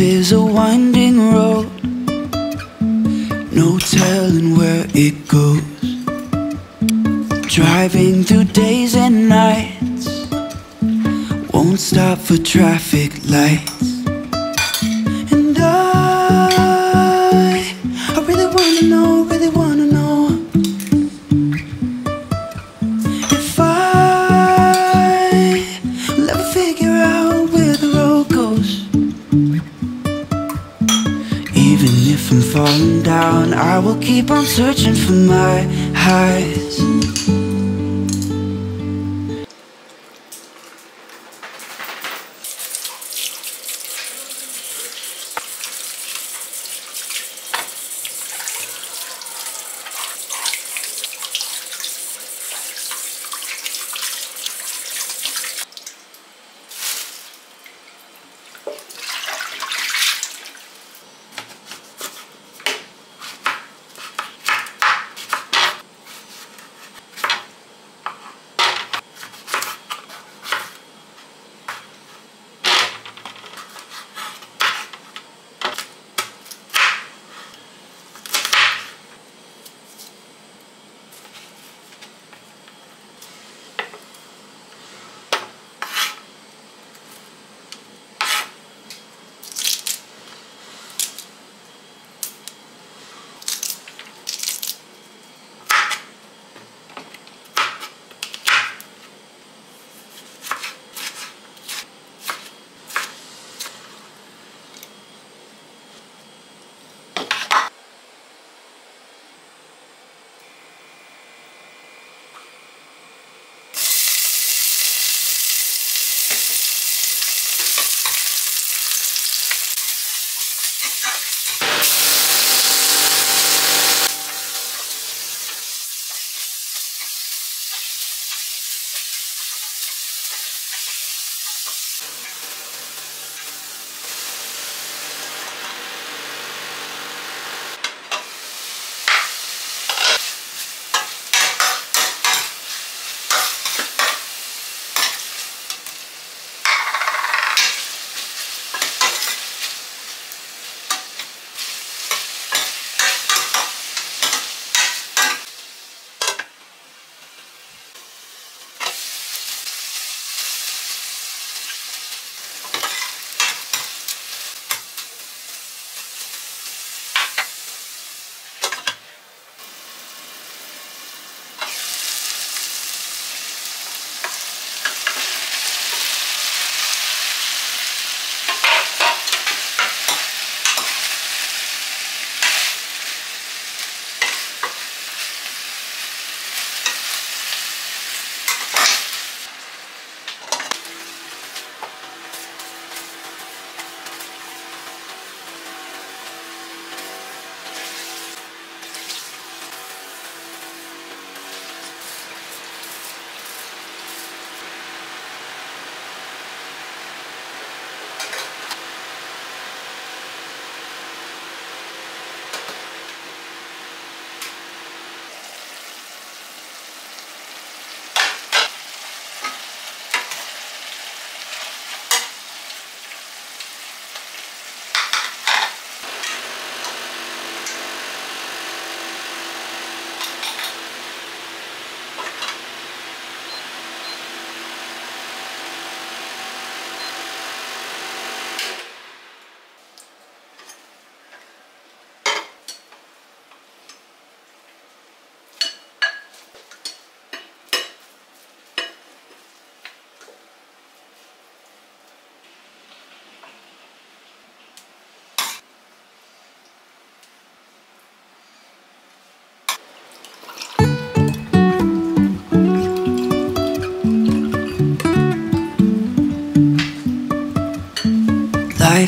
Is a winding road, no telling where it goes. Driving through days and nights, won't stop for traffic lights. And I, I really wanna know, really wanna know if I will ever figure out falling down, I will keep on searching for my highs.